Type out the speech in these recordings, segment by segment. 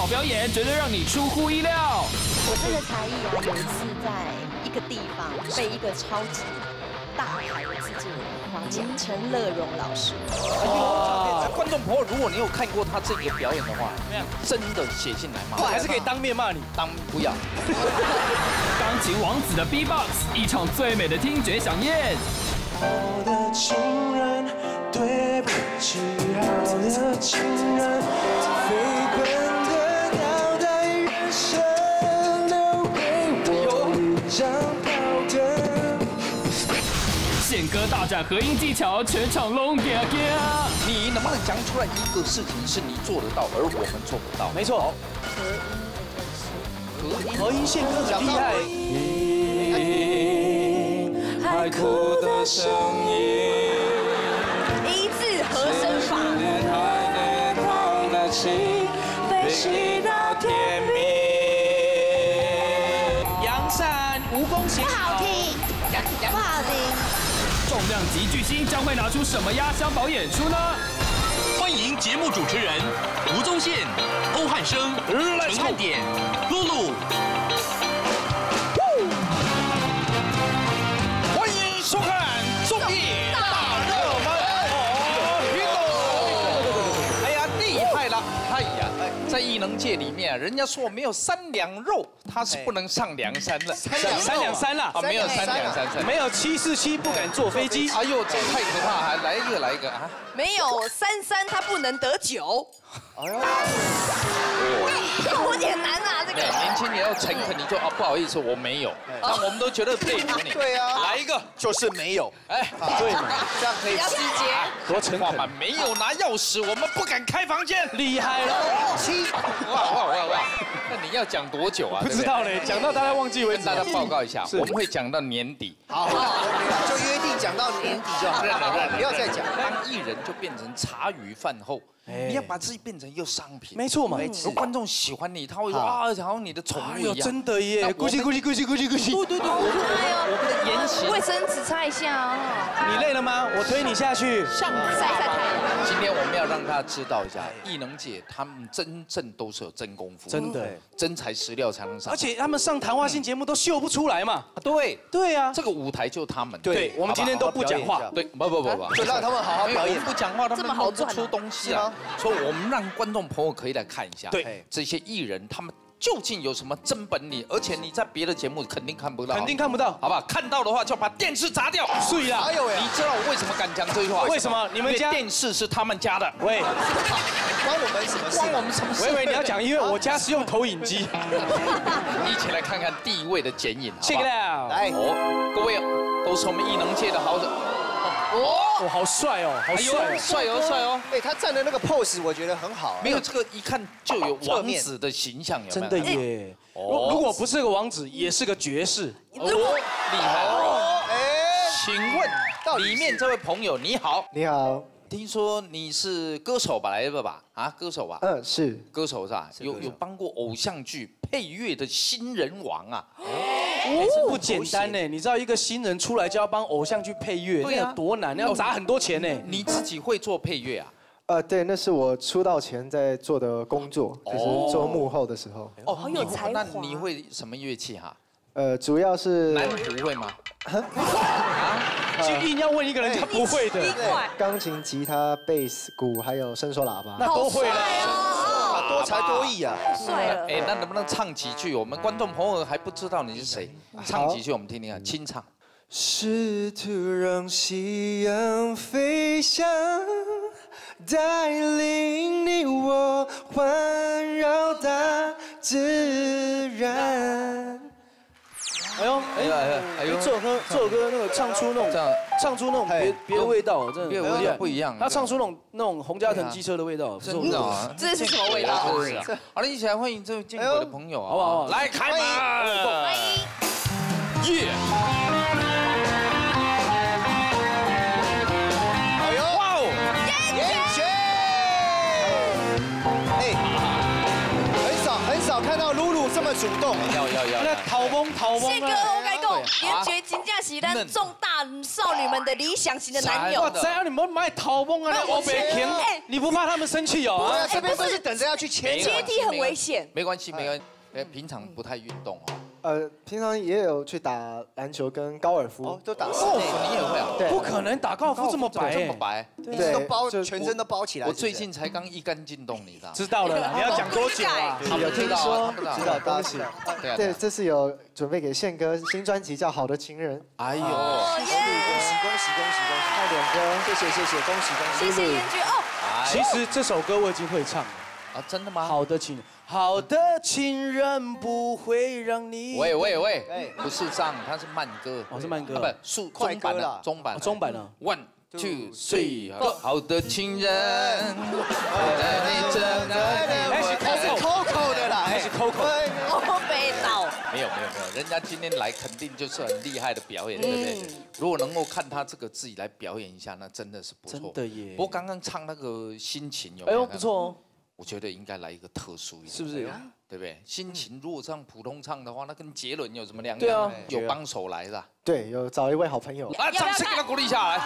压箱宝表演绝对让你出乎意料。我这个才艺啊，有一次在一个地方被一个超级大牌的制作人夸奖，陈乐融老师。哇！观众朋友，如果你有看过他这个表演的话，真的写信来骂，还是可以当面骂你，当不要。钢琴 王子的 B-box，一场最美的听觉响宴。我的情人，对不起，好的情人，歌大战合音技巧，全场龙嘎嘎。你能不能讲出来一个事情是你做得到，而我们做不到？没错。合音合音宪歌很厉害。海哭的声音，一字和声法。阳山蜈蚣行。不好听，不好听。重量级巨星将会拿出什么压箱宝演出呢？欢迎节目主持人吴宗宪、欧汉生、陈汉典、露露。能界里面，人家说没有三两肉，他是不能上梁山的。三两三了，啊，没有三两三三，没有七四七不敢坐飞机。哎呦，这太可怕！还来一个，来一个啊！没有三三，他不能得九。哎呦，有点难啊，这个。年轻你要诚恳，你就啊，不好意思，我没有。那我们都觉得佩服你。对啊，来一个就是没有。哎，对嘛，这样可以。比较直接。多诚恳嘛，没有拿钥匙，我们不敢开房间。厉害了，七。哇哇哇哇！那你要讲多久啊？不知道嘞，讲到大家忘记为止。跟大家报告一下，我们会讲到年底。好，就约定讲到年底就好。认了认了，不要再讲。当艺人就变成茶余饭后。你要把自己变成一个商品，没错嘛。如果观众喜欢你，他会说啊，好像你的宠物一样。真的耶，咕叽咕叽咕叽咕叽咕叽。对对对，我们的言行。卫生纸擦一下哦。你累了吗？我推你下去。上晒晒太阳。今天我们要让他知道一下，艺能界他们真正都是有真功夫，真的，真材实料才能上。而且他们上谈话性节目都秀不出来嘛。对对啊，这个舞台就他们。对，我们今天都不讲话。对，不不不不，就让他们好好表演。不讲话，他们好不出东西啊。所以我们。让观众朋友可以来看一下，对这些艺人他们究竟有什么真本领，而且你在别的节目肯定看不到，肯定看不到，好不好？看到的话就把电视砸掉。碎了，哪有你知道我为什么敢讲这句话？为什么？你们家电视是他们家的。喂，关我们什么事？关我们什么事？我以为你要讲，因为我家是用投影机。一起来看看第一位的剪影，谢谢来，各位都是我们艺能界的好手。哦，好帅哦，好帅，帅哦，帅哦！哎，他站的那个 pose 我觉觉得很好。没有这个一看就有王子的形象，真的耶！如果不是个王子，也是个爵士。哦，厉害哦！哎，请问里面这位朋友你好，你好，听说你是歌手吧？来的吧？啊，歌手吧？嗯，是歌手是吧？有有帮过偶像剧配乐的新人王啊！哦不简单呢，你知道一个新人出来就要帮偶像去配乐，那有多难？要砸很多钱呢。你自己会做配乐啊？呃，对，那是我出道前在做的工作，就是做幕后的时候。哦，好有才华。那你会什么乐器哈？呃，主要是。南胡会吗？啊？就硬要问一个人他不会的。钢琴、吉他、贝斯、鼓，还有伸缩喇叭，那都会了。多才多艺啊！帅了！哎，那能不能唱几句？我们观众朋友还不知道你是谁，唱几句我们听听啊，清唱。试图让夕阳飞翔，带领你我环绕大自然。哎呦，哎呦，哎呦，这首歌，这首歌那个唱出那种，唱出那种别别的味道，真的不一样不一样。他唱出那种那种洪家腾机车的味道，真的啊！这是什么味道？好了，一起来欢迎这位建国的朋友，好不好？来开门，欢迎，耶！主动，要要要。那逃崩逃崩！谢哥，我跟你讲，严爵真正正是咱重大少女们的理想型的男友。哇塞你们买桃梦啊，我北平，你不怕他们生气哦？这边都是等着要去切阶梯很危险。没关系，没关系。哎，平常不太运动哦。呃，平常也有去打篮球跟高尔夫，都打。高尔夫你也会啊？对，不可能打高尔夫这么白，这么白，对，都包全身都包起来。我最近才刚一杆进洞，你知道？知道了，你要讲多久啊？有听说，知道，恭喜。对对，这次有准备给宪哥新专辑叫《好的情人》。哎呦，恭喜恭喜恭喜恭喜！快点哥，谢谢谢谢，恭喜恭喜！谢谢哦。其实这首歌我已经会唱了啊，真的吗？好的情人。好的情人不会让你。喂喂喂，不是唱，它是慢歌，哦是慢歌，不是快歌了，中版中版了。One two three，好的情人，你真爱是 Coco 的啦，还是 Coco。哦被倒。没有没有没有，人家今天来肯定就是很厉害的表演，对不对？如果能够看他这个自己来表演一下，那真的是不错。真的耶。不过刚刚唱那个心情有。哎呦不错哦。我觉得应该来一个特殊一点，是不是？对不对？心情如果唱普通唱的话，那跟杰伦有什么两样？对啊，有帮手来的。对，有找一位好朋友。来，掌声给他鼓励一下来。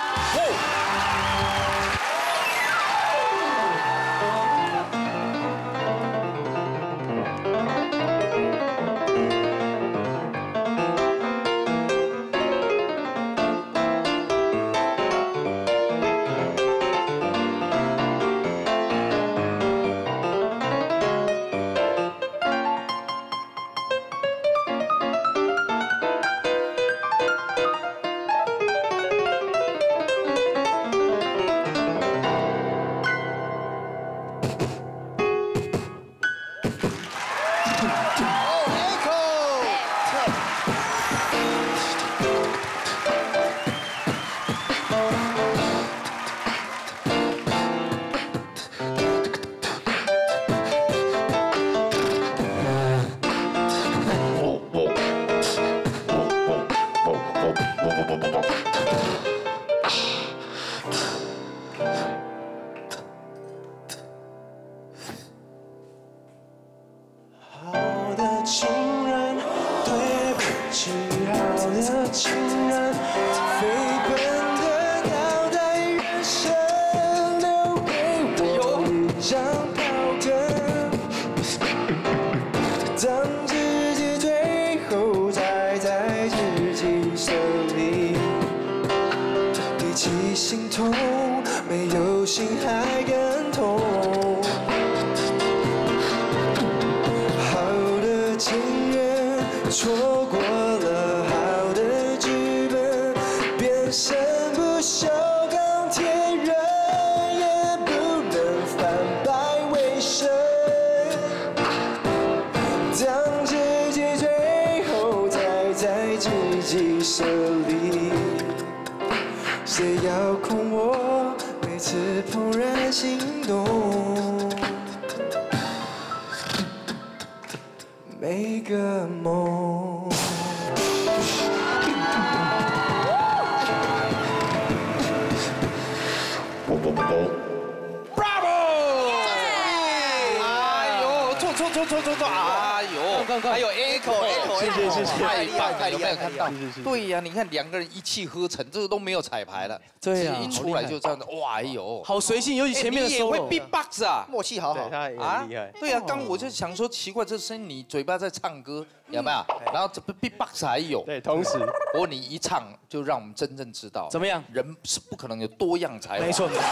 对呀，你看两个人一气呵成，这个都没有彩排了，对呀，一出来就这样的，哇，哎呦，好随性，尤其前面的也会 beatbox 啊，默契好好，啊厉害。对呀，刚我就想说奇怪，这声音你嘴巴在唱歌有没有？然后这 beatbox 还有，对，同时，不过你一唱就让我们真正知道怎么样，人是不可能有多样才华。没错没错，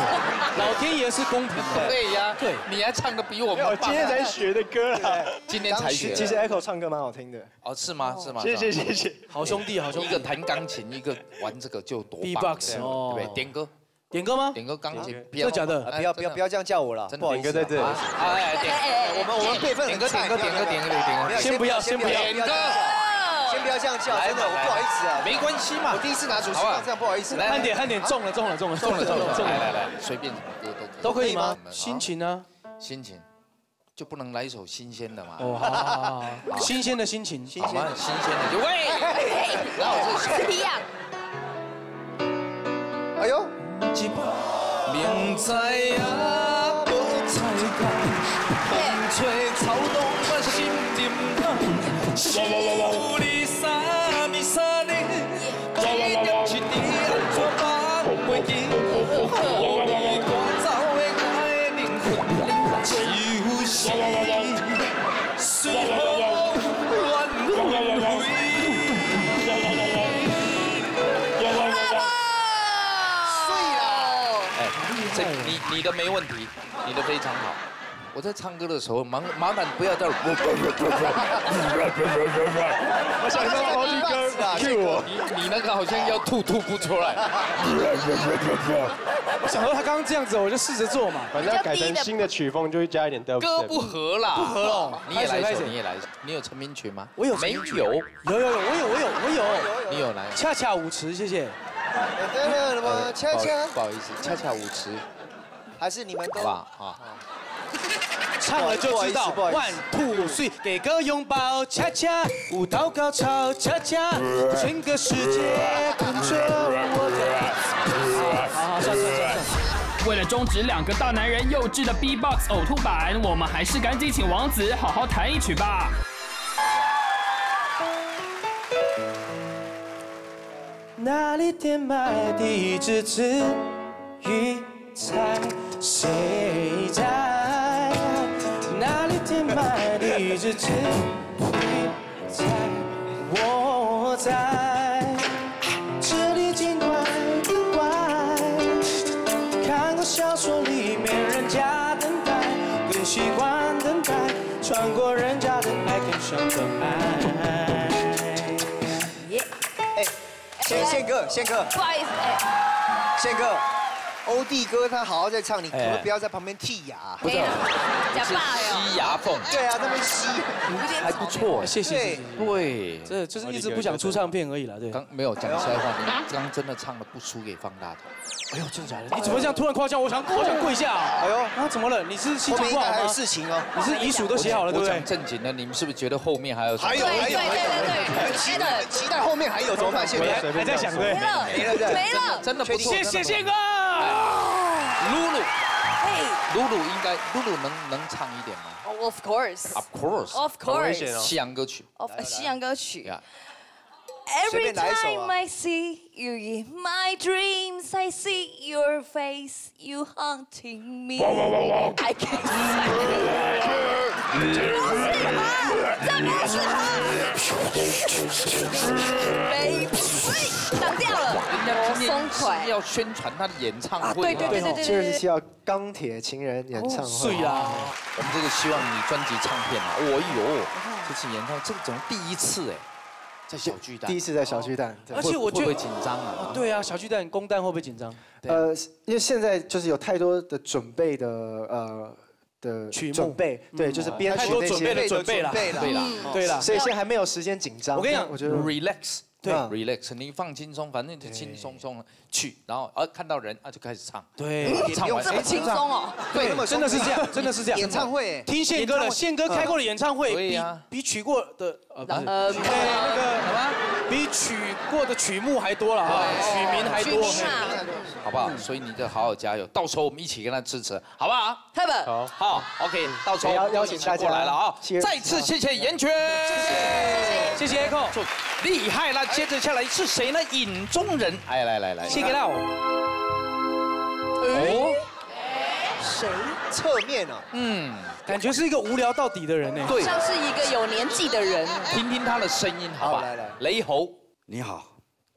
老天爷是公平的。对呀，对，你还唱的比我们。今天才学的歌啦，今天才学。其实 Echo 唱歌蛮好听的。哦，是吗？是吗？谢谢谢谢，好兄弟好兄弟，一个弹钢琴，一个玩这个就多棒。B-box 哦，对，点歌，点歌吗？点歌钢琴，真的假的？不要不要不要这样叫我了，不好意思在这里。哎，点，我们我们辈分点歌点歌点歌点歌点歌，先不要先不要点歌，先不要这样叫，真的，我不好意思啊，没关系嘛，我第一次拿主持棒，这样不好意思。汉典汉典中了中了中了中了中了中了，来来来，随便什么歌都。都可以吗？心情呢？心情。就不能来一首新鲜的嘛？哦，好新鲜的心情，新鲜新鲜的。就喂，然后是一样。哎呦，明知啊，不再讲，风吹草动我心点你你的没问题，你的非常好。我在唱歌的时候，麻麻烦不要在。我想说好几根 Q 我，你你那个好像要吐吐不出来。我想说他刚刚这样子，我就试着做嘛。反正要改成新的曲风，就会加一点 dubstep。歌不合啦，不合哦你也来一首，你也来一首。你有成名曲吗？我有没成名曲有？有有有，我有我有我有。你有来？恰恰舞池，谢谢。恰恰？不好意思，恰恰舞池，还是你们都好不好？啊，唱了就知道。One two three，给个拥抱，恰恰舞蹈高潮，恰恰整个世界跟着我的。好好，算算算算。为了终止两个大男人幼稚的 B-box 呕吐版，我们还是赶紧请王子好好弹一曲吧。哪里填埋第一只字鱼菜？谁在？哪里填埋第一只字鱼菜？我在。这里见怪不怪，看过小说里面人家等待，更习惯等待，穿过人家的爱，更想等爱。哎，宪宪哥，宪哥，不好意思，哎，宪哥，欧弟哥他好好在唱，你可不可以不要在旁边剔牙？可以了，假是爸哟，吸牙缝，对啊，那边吸。还不错。谢谢谢谢。对，这就是一直不想出唱片而已啦，对。刚没有讲实在话，你刚真的唱的不输给方大同。哎呦，真的假的？你怎么这样突然夸奖？我想，我想跪下。哎呦，啊，怎么了？你是心情不好吗面还有？事情哦。你是遗嘱都写好了，对？正经的，你们是不是觉得后面还有？还有对还有还有，对对对对很期待很期待后面还有怎么办？宪哥还还在想对没。了，没了对没了，真的不错。谢谢宪哥。露露，应该，露露能能唱一点吗，Of course。？Of course，Of course，西洋歌曲。of 西洋歌曲。Every 随便来一首啊 time I see you in my see your face, you haunting me. I can't see. 这不是他，这不是他。Baby，挡掉了，我松快是。要宣传他的演唱啊，会。对对对对对七月对对。十七号钢铁情人演唱会，对呀！我们这个希望你专辑唱片啊，哦呦，这次演唱这个怎么第一次哎，在小巨蛋，第一次在小巨蛋。对。而且我觉得会不会紧张啊？对啊，小巨蛋、公蛋会不会紧张？呃，因为现在就是有太多的准备的呃的曲目。准备，对，就是编太曲那多准备了，准备了对了对了，所以现在还没有时间紧张。我跟你讲我觉得，relax，对。嗯，relax，你放轻松，反正就轻松松的去，然后啊看到人啊就开始唱，对，唱完这么轻松哦，对，那么真的是这样，真的是这样。演唱会，听宪哥的，宪哥开过的演唱会比对呀。比曲过的呃不是。呃，那个什么？比曲过的曲目还多了哈，曲名还多。好不好？所以你就好好加油，到时候我们一起跟他支持，好不好？特本，好，OK，到时候邀邀请大家。过来了啊。再次谢谢严泉，谢谢。Echo，厉害了。接着下来是谁呢？影中人，哎，来来来，谢给到。哦，谁侧面啊？嗯，感觉是一个无聊到底的人呢。对，像是一个有年纪的人。听听他的声音，好吧？好来来雷猴，你好，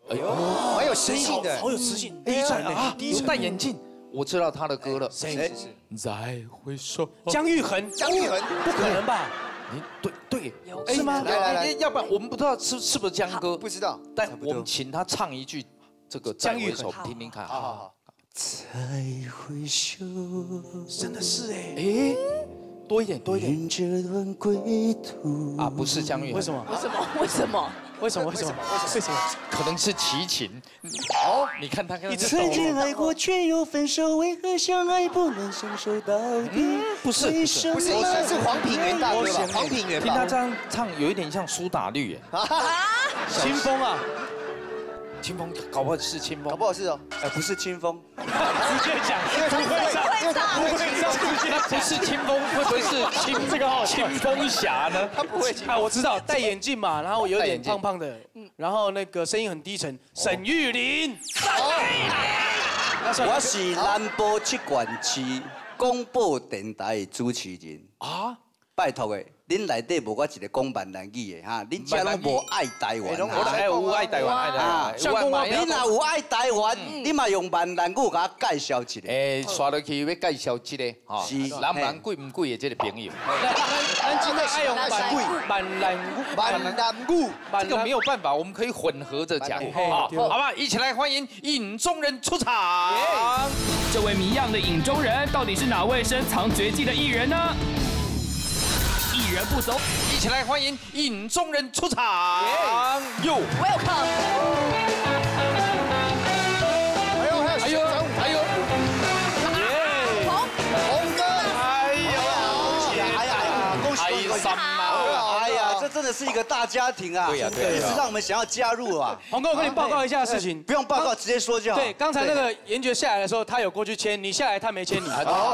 哎呦，蛮有磁性的。好有磁性，低沉啊，低有沉。戴眼镜，我知道他的歌了。谁？再回首，姜育恒，姜育恒不可能吧？你对对，是吗来来来要不然我们不知道是是不是江哥，不知道，但我们请他唱一句这个姜育恒再回首，我们听听看。好好好，再回首，真的是哎。哎，多一点，多一点啊！不是江月，为什？么？为什么？为什么？为什么？为什么？为什么？可能是齐秦。哦，你看他跟你曾经爱过却又分手，为何相爱不能相守到底？不是不是不是，应该是黄品源大哥吧？黄品源？听他这样唱，有一点像苏打绿耶。清风啊，清风搞不好是清风，搞不好是哦。哎，不是清风，直接讲，不会唱，因为他不会不会唱，直接不是清风，会不会是清这个号清风侠呢？他不会唱。啊，我知道，戴眼镜嘛，然后有点胖胖的，然后那个声音很低沉，沈玉琳。那算我是兰博七管区，广播电台的主持人啊，拜托的，恁内底无我一个讲闽南语的哈，恁家拢无爱台湾我哈。哎，有爱台湾，爱台啊湾，，像讲我，有爱你若有爱台湾，你嘛用闽南语甲我介绍一个。诶，刷落去要介绍一个哈，是男男贵唔贵的这个朋友，咱今天爱用闽南语闽南语，这个没有办法，我们可以混合着讲，好，好吧，一起来欢迎影中人出场。这位谜样的影中人到底是哪位深藏绝技的艺人呢？艺人不走，一起来欢迎影中人出场。哟，Welcome，哎呦还有还有还有，红红哥，哎呦，哎呀，恭喜哎恭喜恭喜！三啊，哎呀，这真的是一个大家庭啊！对呀对呀一直让我们想要加入啊。红哥，我跟你报告一下事情。不用报告，直接说就好。对，刚才那个严爵下来的时候，他有过去签，你下来他没签你。哦，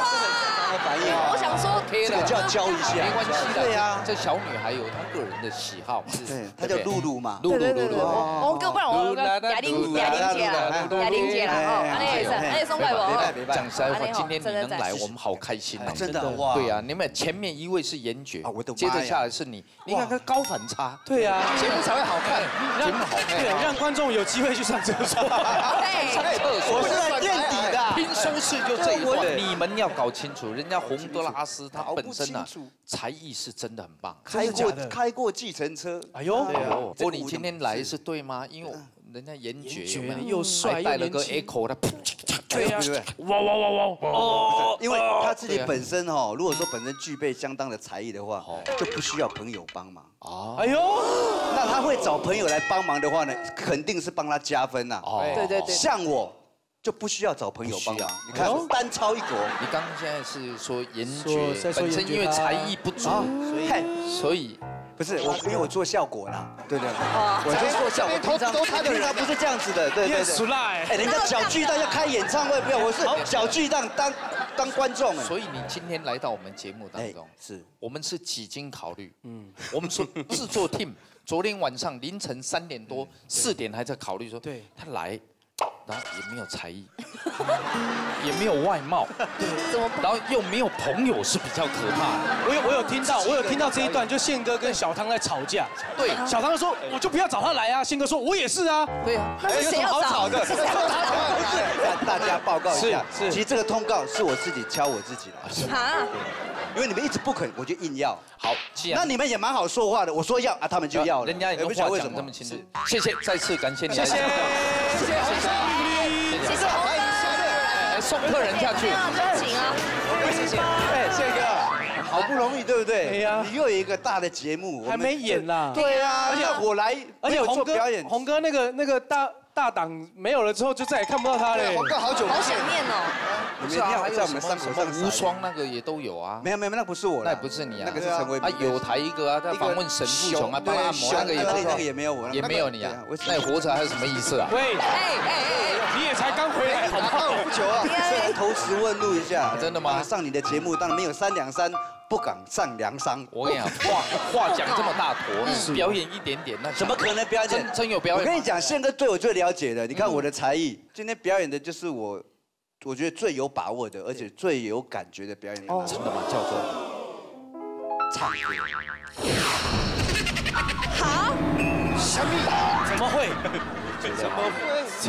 我想说，这个就要教一下，没关系的，对呀，这小女孩有她个人的喜好，对，她叫露露嘛。露露露露，我哥，不然我雅玲雅玲姐啦，雅玲姐啦，哦，安尼也是，安尼送快不？没办讲实在话，今天你能来，我们好开心啊！真的哇对啊，你们前面一位是严爵啊我的妈呀接着下来是你，你看看高反差，对呀，节目才会好看，节目好看对，啊。让观众有机会去上厕所。对，厕所 我是来垫底的。拼收视就这一段，对你们要搞清楚，人家洪都拉斯他本身啊才艺是真的很棒。开过开过计程车，哎呦，对啊哦，不过你今天来是对吗？因为人家严爵又帅带了个 echo 的，对呀对不对？哇哇哇哇！哦，因为他自己本身哦，如果说本身具备相当的才艺的话哦，就不需要朋友帮忙。啊，哎呦，那他会找朋友来帮忙的话呢，肯定是帮他加分呐。哦。对对对，像我就不需要找朋友帮忙。你看单超一国，你刚刚现在是说严爵本身因为才艺不足，嘿，所以不是我，因为我做效果啦，对对？对，我就做效果，平常都他的人平常不是这样子的，对对对。哎哎，。人家小巨蛋要开演唱会，不要，我是小巨蛋当当观众哎。所以你今天来到我们节目当中，是。我们是几经考虑，嗯，我们是制作 team 昨天晚上凌晨三点多、四点还在考虑说，对。他来，然后也没有才艺，也没有外貌，怎么？然后又没有朋友，是比较可怕的。我有我有听到，我有听到这一段，就宪哥跟小汤在吵架。对，小汤说：“我就不要找他来啊。”宪哥说：“我也是啊。对啊，那是谁要找？是谁要找？向大家报告一下，是是其实这个通告是我自己敲我自己的，哈，因为你们一直不肯，我就硬要。好，既那你们也蛮好说话的，我说要啊，他们就要了。人家也不晓得为什么这么。清楚，谢谢，再次感谢你来谢谢，讲，谢谢，谢谢，谢谢红哥，来送客人下去。热情啊！谢谢。哎，谢哥，好不容易，对不对？对呀你又有一个大的节目，还没演啦。对啊，而且我来，而且红哥做表演，红哥那个那个大大档没有了之后，就再也看不到他嘞。红哥好久不好见想，念哦。你们是啊，还在我们什么什伤口上么无双那个也都有啊。没有没有，那不是我，那也不是你啊，那个是陈伟啊，有台一个啊，在访问沈富雄啊，帮他按摩，那个也不是那个也没有我，也没有你啊，那你活着还有什么意思啊？喂，哎哎哎你也才刚回来，好不好？不久啊，虽然投石问路一下，真的吗？上你的节目，当然没有三两三，不敢上梁山。我跟你讲，话话讲这么大坨，表演一点点，那怎么可能表演？真真有表演？我跟你讲，宪哥对我最了解的，你看我的才艺，今天表演的就是我，我觉得最有把握的，而且最有感觉的表演。哦，真的吗？叫做唱歌。好，怎么会？怎么会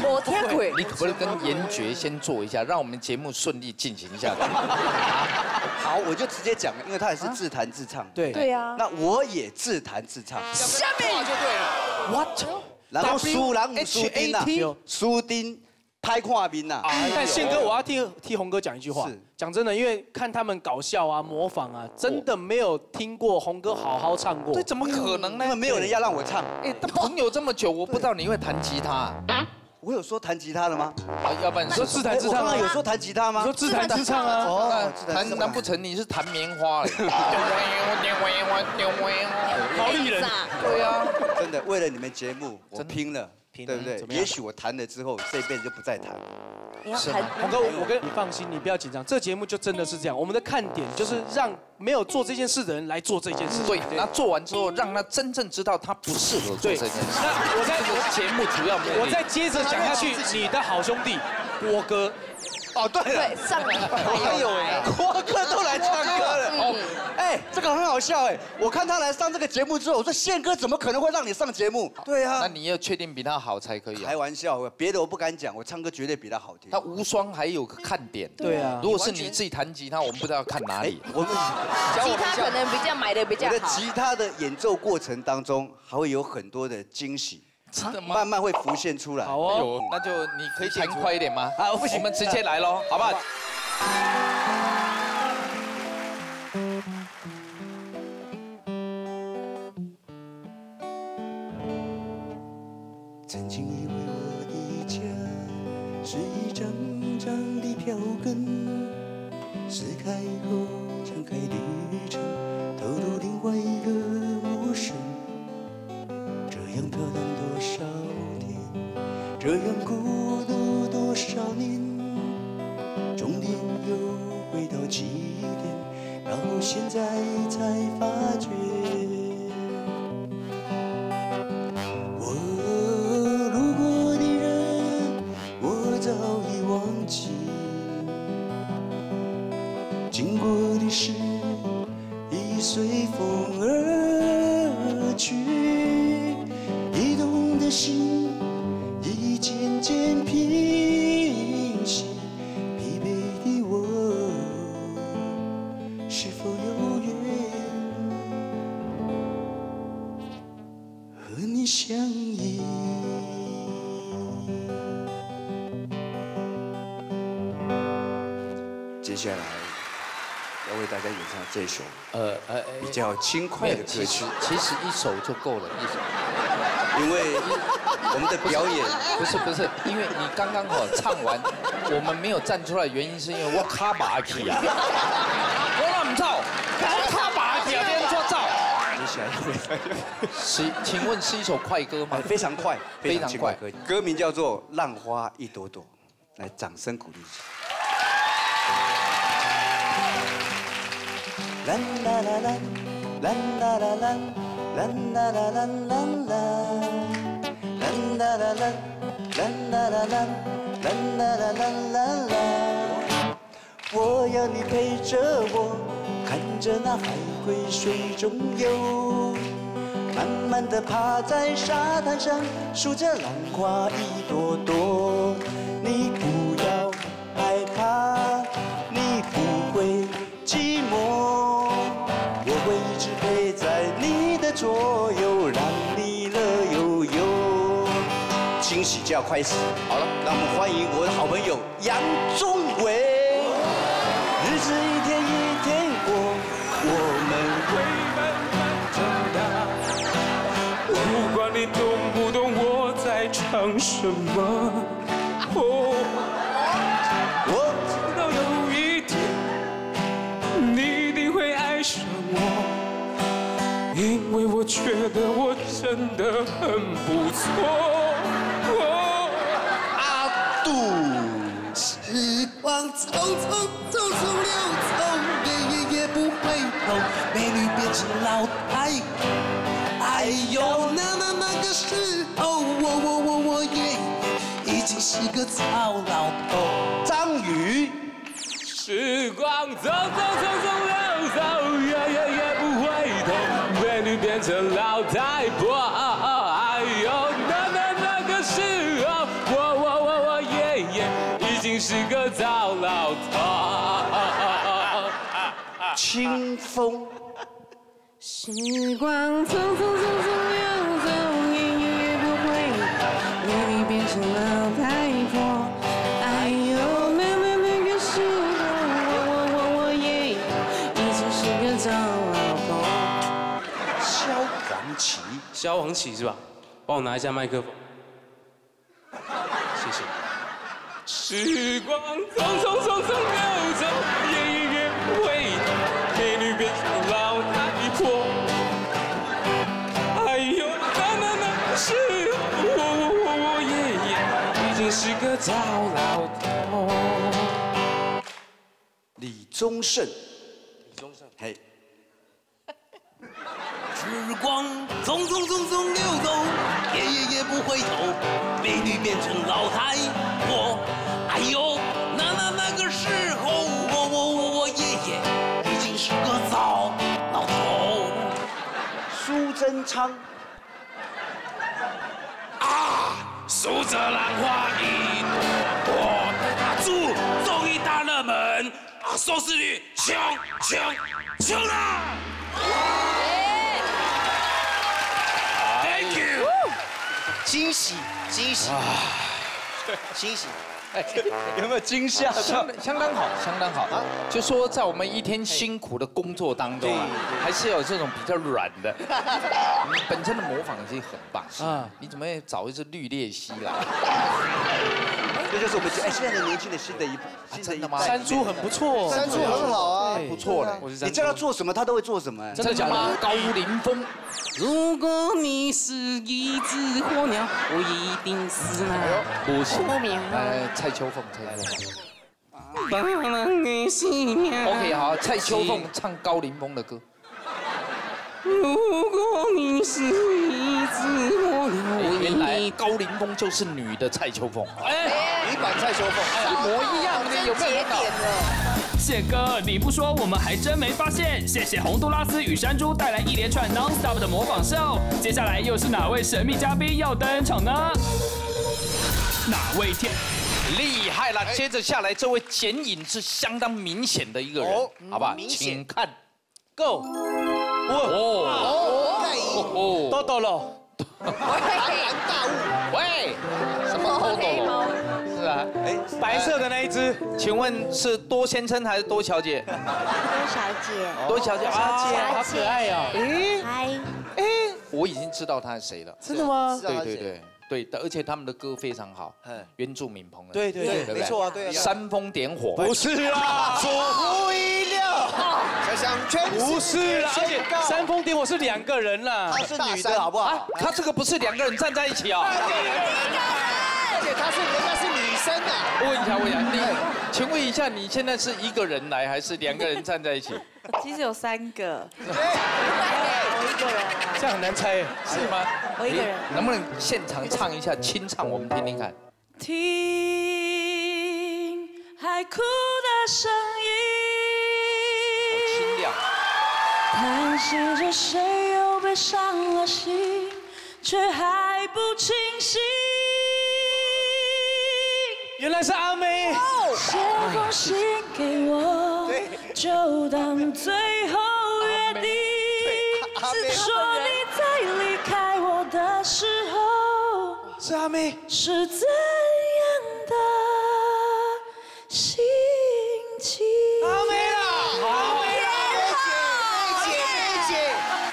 我天鬼，你可不可以跟严爵先做一下，让我们节目顺利进行下去？好，我就直接讲，因为他也是自弹自唱。对对呀，那我也自弹自唱。下面就对了。What？然后苏朗姆苏丁啊 HAT，输丁拍跨兵呐。但宪哥，我要替替红哥讲一句话是。讲真的，因为看他们搞笑啊、模仿啊，真的没有听过红哥好好唱过这。怎么可能呢因为？没有人要让我唱。哎，但朋友这么久，我不知道你会弹吉他我有说弹吉他的吗？啊，要不然你说自弹自唱啊？有说弹吉他吗你说？自弹自唱啊？哦，自弹弹自唱难不成你是弹棉花嘞？毛利人。对啊，真的为了你们节目，我拼了，拼对不对也许我谈了之后，这辈子就不再弹。你要是吗弹红哥，我跟你放心，你不要紧张，这节目就真的是这样。我们的看点就是让没有做这件事的人来做这件事。对，那做完之后，让他真正知道他不适合做，这件事。那我再这个节目主要目的，我再接着讲下去，你的好兄弟郭哥，哦，对了，对，上礼拜还有来哎，郭哥都来哎，这个很好笑哎！我看他来上这个节目之后，我说宪哥怎么可能会让你上节目？对啊那，你要确定比他好才可以啊开。玩笑，别的我不敢讲，我唱歌绝对比他好听。他无双还有个看点。对啊如果是你自己弹吉他，我们不知道要看哪哎里。，我们教我们吉他可能比较买的比较我的好。吉他的演奏过程当中，还会有很多的惊喜，真的吗？慢慢会浮现出来。好哦，那就你可以弹快一点吗？啊不行我们直接来喽，好不好？样飘荡多少天，这样孤独多少年，终点又回到起点，然后现在才发觉。轻快的歌其曲实，其实一首就够了，一首。因为我们的表演不是不是，因为你刚刚哦唱完，我们没有站出来，原因是因为我卡巴起啊，我乱照，我卡巴起啊，边做照。接下来要为大家是，请问是一首快歌吗哎？非常快，非常快歌，歌名叫做《浪花一朵朵》，来，掌声鼓励一下。啦啦啦啦，啦啦啦啦，啦啦啦啦啦啦，啦啦啦啦，啦啦啦啦，啦啦啦啦啦啦。我要你陪着我，看着那海龟水中游，慢慢的趴在沙滩上，数着浪花一朵朵。就要开始，好了，让我们欢迎我的好朋友杨宗纬。日子一天一天过，我们会慢慢长大。不管你懂不懂我在唱什么，哦，我知道有一天，你一定会爱上我，因为我觉得我真的很不错。时光匆匆匆匆流走，夜夜夜不回头，美女变成老太婆。哎呦，那那那个时候，我我我我也已经是个糟老头。张宇，时光匆匆匆匆流走，夜夜夜不回头，美女变成老太婆。清风，时光匆匆匆匆流走，夜夜夜不回头，美女变成老太婆。哎呦，那那那个时候，我我我我也已经是个糟老头。萧煌奇，萧煌奇是吧？帮我拿一下麦克风，谢谢。时光匆匆匆匆流走，糟老头，李宗盛，李宗盛，嘿，时光匆匆匆匆溜走，爷爷也不回头，美女变成老太婆，哎呦，那那那个时候，我我我我爷爷已经是个糟老头。苏贞昌，啊，数着兰花。收视率冲冲冲啦！Thank you。惊喜惊喜惊喜！哎，有没有惊吓？相相当好，相当好。就说在我们一天辛苦的工作当中啊，还是有这种比较软的。你 本身的模仿已经很棒啊，你怎么也找一只绿鬣蜥来？这就是我们哎现在的年轻的新的一新的一代山猪很不错山猪很好啊，不错嘞。你叫他做什么，他都会做什么。真的假的？高凌风。如果你是一只火鸟，我一定是那不是火苗。呃，蔡秋凤，蔡秋凤。把人的心呀 OK，好，蔡秋凤唱高凌风的歌。如果你是一只火鸟，我原来高凌风就是女的蔡秋凤。哎，女版蔡秋凤，一模一样的，有没有看到？谢哥，你不说我们还真没发现。谢谢洪都拉斯与山猪带来一连串 non-stop 的模仿秀。接下来又是哪位神秘嘉宾要登场呢？哪位天？厉害了！接着下来，这位剪影是相当明显的一个人，好吧？请看，Go！哦哦，豆豆喽，恍然大悟，喂，什么豆豆？是啊，哎，白色的那一只，请问是多先生还是多小姐？多小姐，多小姐啊，好可爱哦。哎，嗨，哎，我已经知道他是谁了。真的吗？对对对对的，而且他们的歌非常好，原住民朋友。对对对，没错啊，对啊。煽风点火。不是啦，出乎意料，想想全不是啦，而且煽风点火是两个人啦，她是女的好不好？她这个不是两个人站在一起啊。而且她是人家是女生啊。问一下，问一下，你，请问一下，你现在是一个人来，还是两个人站在一起？其实有三个，我一个人，这样很难猜，是吗？我一个人。能不能现场唱一下清唱，我们听听看？听海哭的声音，清亮。叹息着谁又被伤了心，却还不清醒。原来是阿妹。写封信给我，就当最后约定。说你在离开我的时候，是阿妹，是怎样的心情？阿妹啦，阿妹姐，妹姐，妹姐，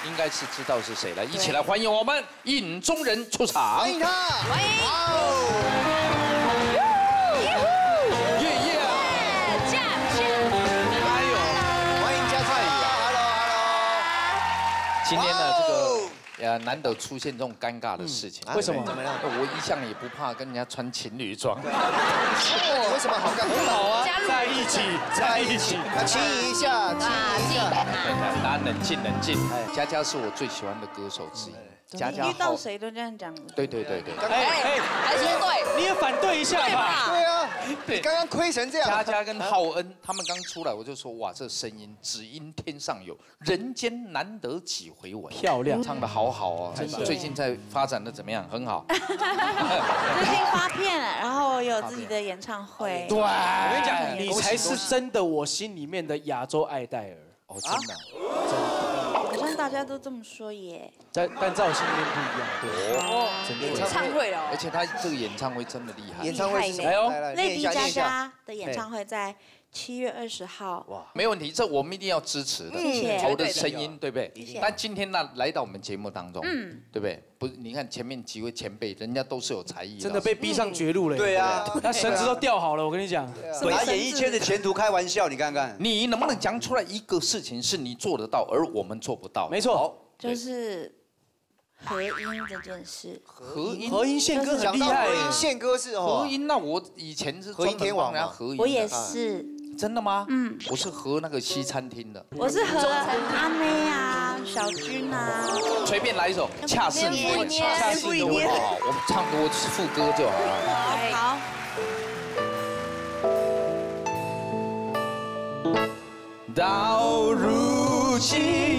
应该是知道是谁了，一起来欢迎我们影中人出场。欢迎他，欢迎。今天呢，这个呃难得出现这种尴尬的事情。为什么？怎么样？我一向也不怕跟人家穿情侣装。为什么好尴尬？好啊，在一起，在一起，亲一下，亲一下。大家冷静冷静。佳佳是我最喜欢的歌手之一。佳佳遇到谁都这样讲。对对对对。哎哎，还是对，你也反对一下吧。对啊，你刚刚亏成这样。佳佳跟浩恩他们刚出来，我就说哇，这声音只因天上有人间难得几回闻，漂亮，唱的好好哦。真的最近在发展的怎么样？很好。最近发片了，然后有自己的演唱会。对，我跟你讲，你才是真的我心里面的亚洲爱戴尔。哦，真的。大家都这么说耶。但，但在我心里面不一样。对，哦。演唱会哦。而且他这个演唱会真的厉害。演唱会是哎呦，内地佳佳的演唱会在七月二十号。哇，没问题，这我们一定要支持的。谢谢头的声音，对不对谢谢？但今天呢，来到我们节目当中，嗯对不对？不是，你看前面几位前辈，人家都是有才艺，真的被逼上绝路了。对啊，那绳子都吊好了，我跟你讲。拿演艺圈的前途开玩笑，你看看。你能不能讲出来一个事情是你做得到，而我们做不到？没错，就是合音这件事。合音，合音宪哥很讲到厉害合音宪哥是哦合，音，那我以前是合音天王嘛专门帮人家合音，我也是，真的吗？嗯，我是和那个西餐厅的，我是和阿妹啊、小军啊。随便来一首，恰似你的恰似你的吻，好好，我们唱我副歌就好了。好。到如今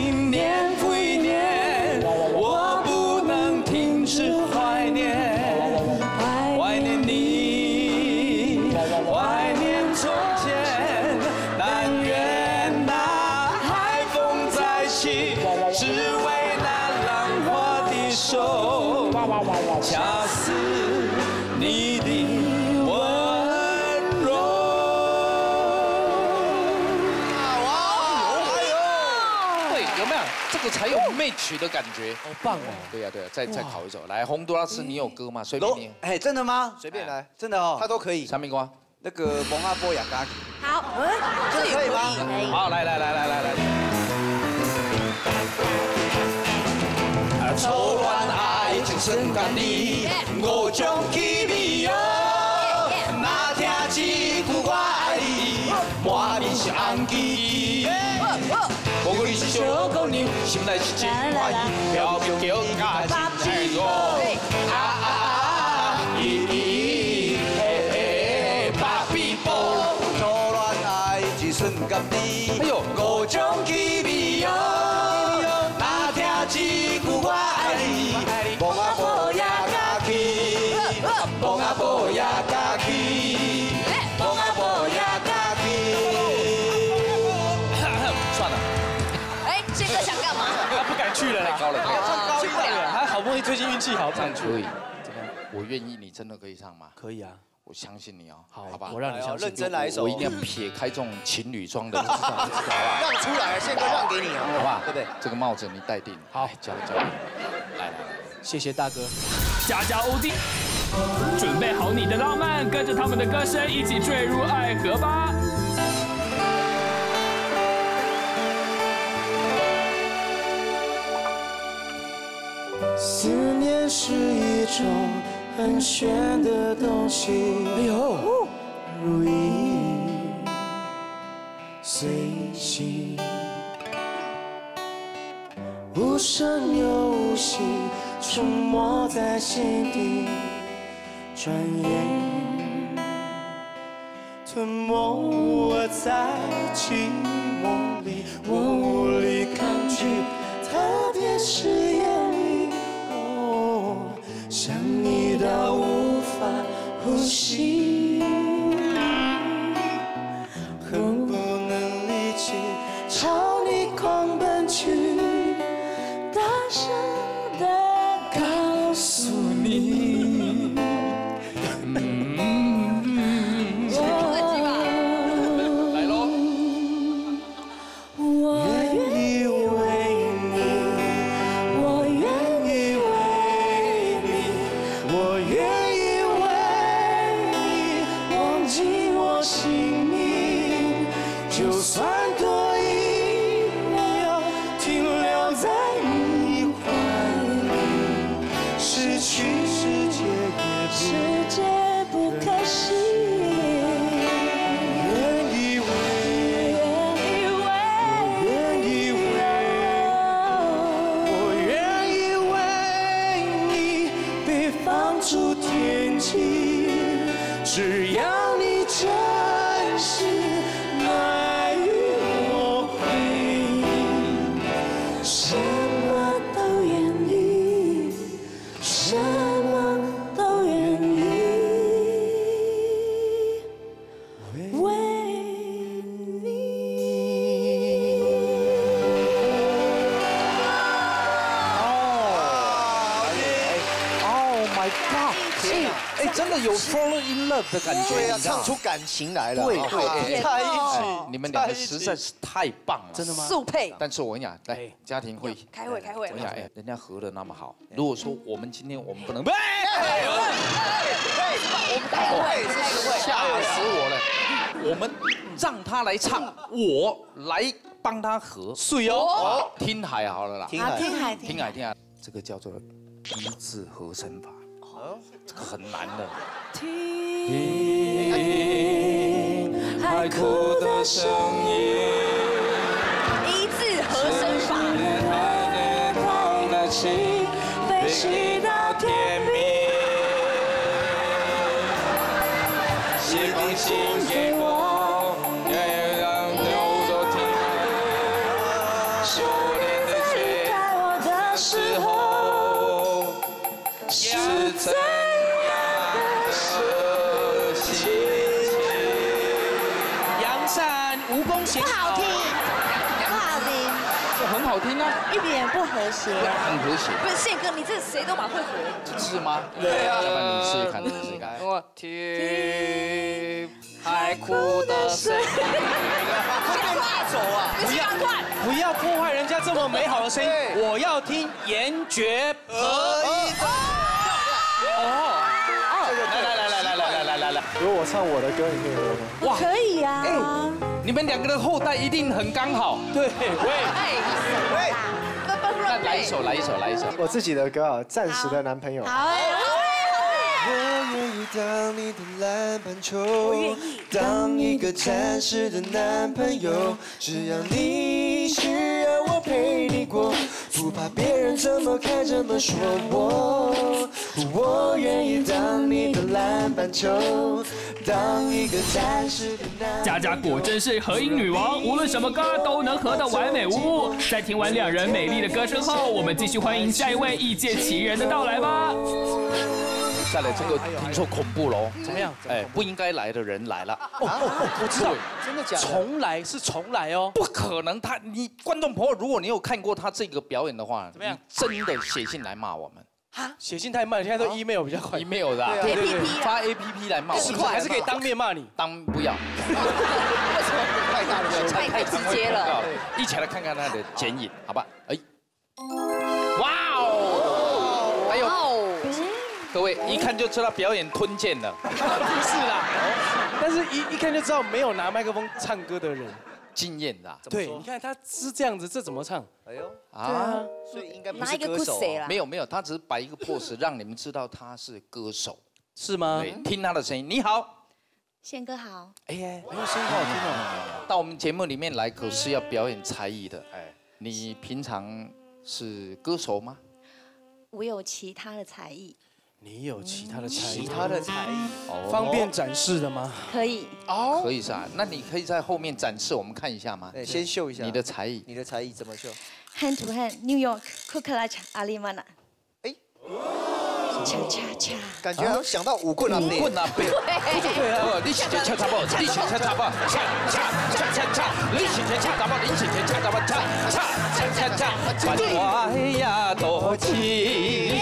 的感觉。好棒哦！对呀对呀，再再考一首，来，洪都拉斯，你有歌吗？随便你。哎，真的吗？随便来，真的哦，他都可以。小米瓜，那个蒙阿波雅嘎，好，这可以吗？好，来来来来来来。错乱爱情生干的，我将哟。那听一句我爱你，满面是红旗。不过你是小姑娘，心内是真欢喜，表面叫假近运气好，不敢去。可以，怎么样？我愿意，你真的可以唱吗？可以啊，我相信你哦，好好吧？我让你相信认真来一首我一定要撇开这种情侣装的，知道知道，好不好？让出来，宪哥让给你啊，好不好？对不对？这个帽子你戴定，好来交交，来来来。谢谢大哥。家家屋地，准备好你的浪漫，跟着他们的歌声一起坠入爱河吧。思念是一种很玄的东西，哎呦，如影随形，无声又无息，沉没在心底，转眼吞没我在寂寞有 fall in love 的感觉，唱出感情来了。对好对，在一起，你们两个实在是太棒了，真的吗？速配。但是我跟你讲，来家庭会议，开会开会。我跟你讲，哎，人家合的那么好，如果说我们今天我们不能，我们开个会，开个会。吓死我了！我们让他来唱，我来帮他合，水哦，听海好了啦，听海。听海听海。听海，这个叫做一字合成法，这个很难的。海哭的声音，一字和声法。放的情，飞到天明。写封信给我，一点不和谐，很和谐。不是信哥，你这谁都蛮会活。是吗？对啊，要不然你试一看看谁该。听海哭的声音。快点走啊！不要快，不要破坏人家这么美好的声音。我要听严爵和一鹏。哦，来来来来来来来来来，如果我唱我的歌，你可以吗？哇，可以啊。你们两个的后代一定很刚好。对喂，会，喂。那来一首，来一首，来一首。我自己的歌啊，《暂时的男朋友》。好。我愿意当你的篮板球，当一个暂时的男朋友，只要你需要我陪你过，不怕别人怎么看怎么说我。我愿意当你的篮板球，当一个暂时的男。佳佳果真是合音女王，无论什么歌都能合得完美无误。在听完两人美丽的歌声后，我们继续欢迎下一位异界奇人的到来吧。再来这个听说恐怖喽，怎么样？哎，不应该来的人来了。哦哦哦，我知道，真的假的？重来是重来哦。不可能，他你观众朋友，如果你有看过他这个表演的话，怎么样？真的写信来骂我们。写信太慢，现在都 email 比较快。email 的啊，对对对，发 A P P 来骂还是可以当面骂你。当不要，为什么？太大了，太太直接了。一起来看看他的剪影，好吧？哎，哇哦，还有各位一看就知道表演吞剑了，不是啦，但是一一看就知道没有拿麦克风唱歌的人，经验的。对，你看他是这样子，这怎么唱？哎呦，啊，所以应该不是歌手啦。没有没有，他只是摆一个 pose 让你们知道他是歌手。是吗？对，听他的声音。你好，宪哥好。哎呀，哎呦，声音好好听哦。到我们节目里面来可是要表演才艺的。哎，你平常是歌手吗？我有其他的才艺，你有其他的才艺？其他的才艺，哦方便展示的吗？可以。哦，可以是啊。那你可以在后面展示，我们看一下吗？对，先秀一下你的才艺。你的才艺怎么秀？hand to hand New York 库克拉恰阿里曼娜。哎，恰恰恰。感觉想到舞棍啊，舞棍啊，对，对啊，你是前恰恰不，你是前恰不，恰恰恰恰恰，你是前恰恰不，你是前恰恰不，恰恰恰恰恰，繁华呀多情，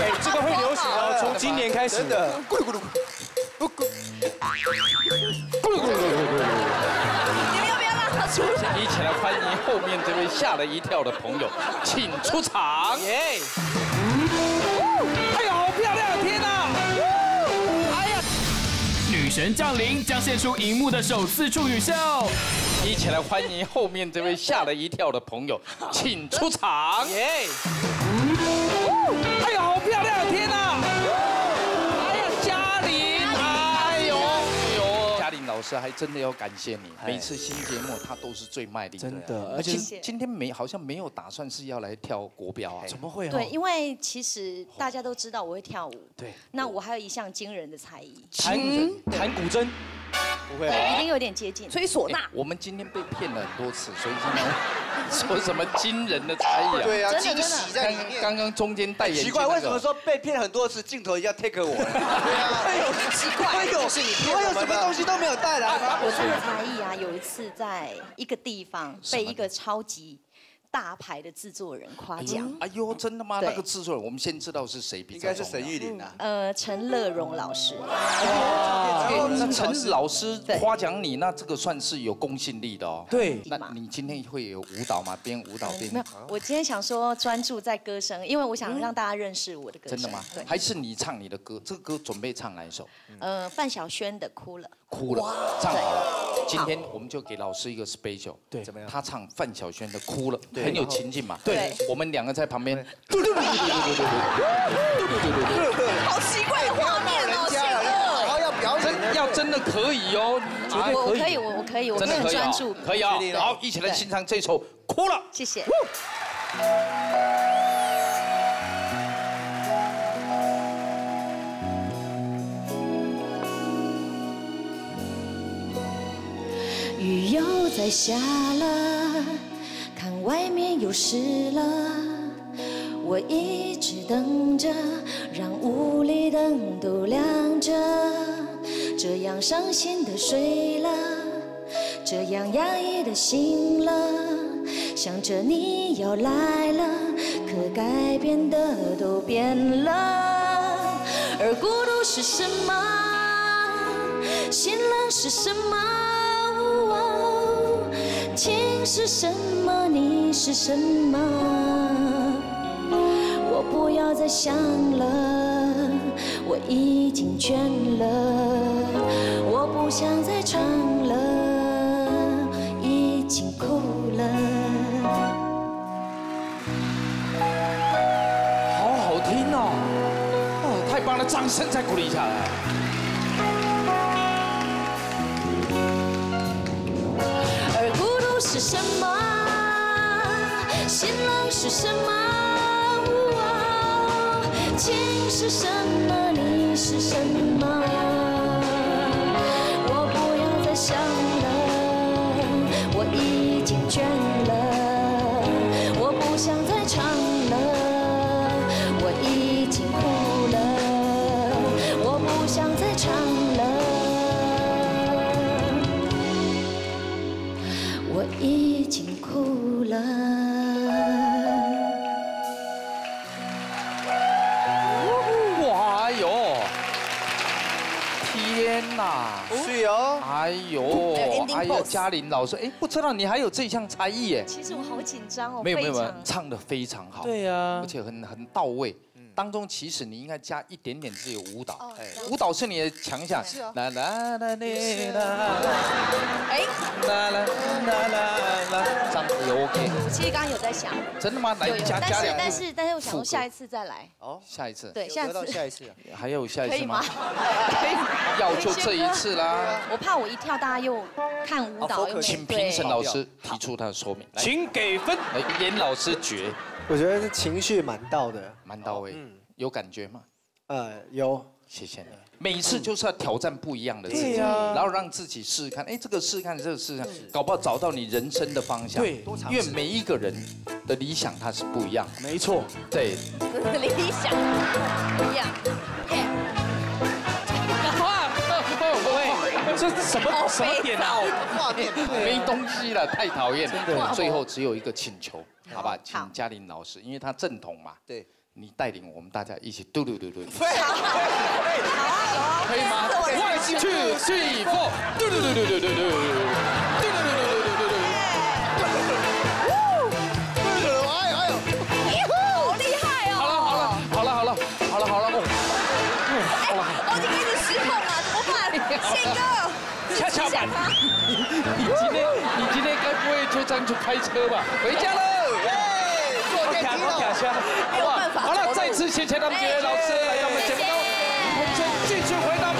哎，这个会流行哦，从今年开始。真的，咕噜咕噜咕噜咕噜咕噜。你们要不要让他出来？一起来欢迎后面这位吓了一跳的朋友，请出场！耶！哎呀，好漂亮！天哪！哎呀，女神降临，将献出荧幕的首次处女秀。一起来欢迎后面这位吓了一跳的朋友，请出场！耶！哎呀，好漂亮！天哪！哎呀，嘉玲！哎呦，哎呦，嘉玲老师还真的要感谢你，每次新节目她都是最卖力的。真的而且今今天没好像没有打算是要来跳国标啊？怎么会？对，因为其实大家都知道我会跳舞，对，那我还有一项惊人的才艺，弹弹古筝，不会对，一定有点接近，吹唢呐。我们今天被骗了很多次，所以今天 说什么惊人的才艺啊？对啊，惊喜在里面。刚刚中间戴眼镜奇怪，为什么说被骗很多次，镜头一定要 take 我？对啊，哎呦，奇怪哎呦，是你我有什么东西都没有带来吗？我这个才艺啊，有一次在一个地方被一个超级大牌的制作人夸奖，哎呦，真的吗？那个制作人，我们先知道是谁比较应该是沈玉琳啊。呃，陈乐融老师。哎那陈老师夸奖你，那这个算是有公信力的哦。对，那你今天会有舞蹈吗？边舞蹈边没有，我今天想说专注在歌声，因为我想让大家认识我的歌声。真的吗？对，还是你唱你的歌？这个歌准备唱哪一首？呃，范晓萱的《哭了》。哭了，唱好了。今天我们就给老师一个 special，对，怎么样？他唱范晓萱的《哭了》，很有情境嘛。对，我们两个在旁边。好奇怪的画面哦，宪哥。然后要表演要真的可以哦，我我可以，我我可以，我很真的可以哦专注，可以啊。好，一起来欣赏这首《哭了》。谢谢。雨又在下了，看外面又湿了。我一直等着，让屋里灯都亮着，这样伤心的睡了，这样压抑的醒了，想着你要来了，可该变的都变了。而孤独是什么？心冷是什么？情是什么？你是什么？我不要再想了，我已经倦了，我不想再唱了，已经哭了。好好听哦，哦，太棒了，掌声再鼓励一下是什么？心冷是什么？情是什么？你是什么？我不要再想了，我已经倦了，我不想再唱了，我已经哭了，我不想再唱已经哭了。哇哟！天哪！是哦。哎呦哎呀，嘉玲老师，哎，不知道你还有这项才艺耶？其实我好紧张哦，没有没有唱的非常好。对呀而且很很到位。当中其实你应该加一点点自己舞蹈，哎舞蹈是你的强项。是啊啦啦啦哩啦哎，啦啦啦啦啦，这样也 OK。我其实刚刚有在想，真的吗？来有有，但是加加两但是但是我想下一次再来，哦，下一次。对，下次下一次啊。还有下一次可以吗吗？？可以吗，要就这一次啦。我怕我一跳大家又看舞蹈又没请评审老师提出他的说明，来请给分。来，严老师绝，我觉得情绪蛮到的，蛮到位，有感觉吗？呃，有。谢谢你。每一次就是要挑战不一样的自己，然后让自己试试看，哎，这个试试看，这个试试看，搞不好找到你人生的方向。对因为每一个人的理想它是不一样。没错。对，理想不一样。这是什么什么点啊？画面没东西了，太讨厌了。最后只有一个请求，好吧，请嘉玲老师，因为他正统嘛，对，你带领我们大家一起嘟嘟嘟嘟，好啊，可以吗？One two three four，嘟嘟嘟嘟嘟嘟嘟，嘟嘟嘟嘟嘟嘟嘟。哎呦哎呦，好厉害哦！好了好了好了好了好了好了，哦，我已经开始失控了，怎么办？宪哥，恰恰板，你今天你今天该不会就这样去开车吧？回家喽！坐电梯我了。卡下。没有办法。好了，再次谢谢他们几位老师来到我们节目中，我们继续回到